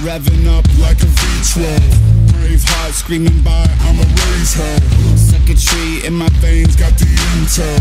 revving up like a V12. Brave heart screaming by, I'm a raise her. tree in my veins got the intel.